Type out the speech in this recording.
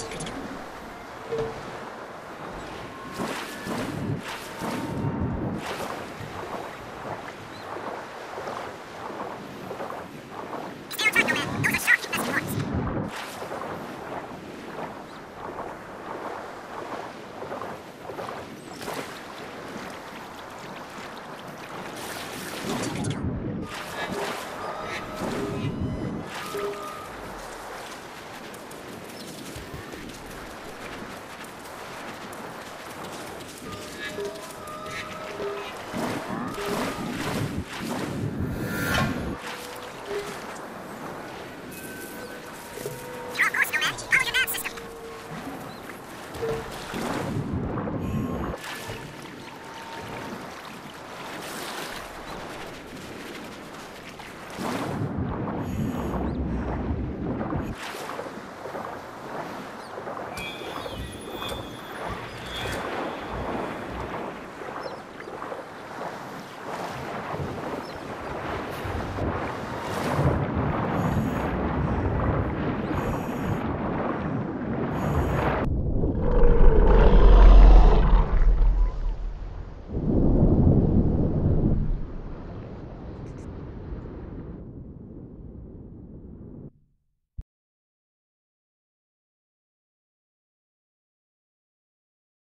Let's get it.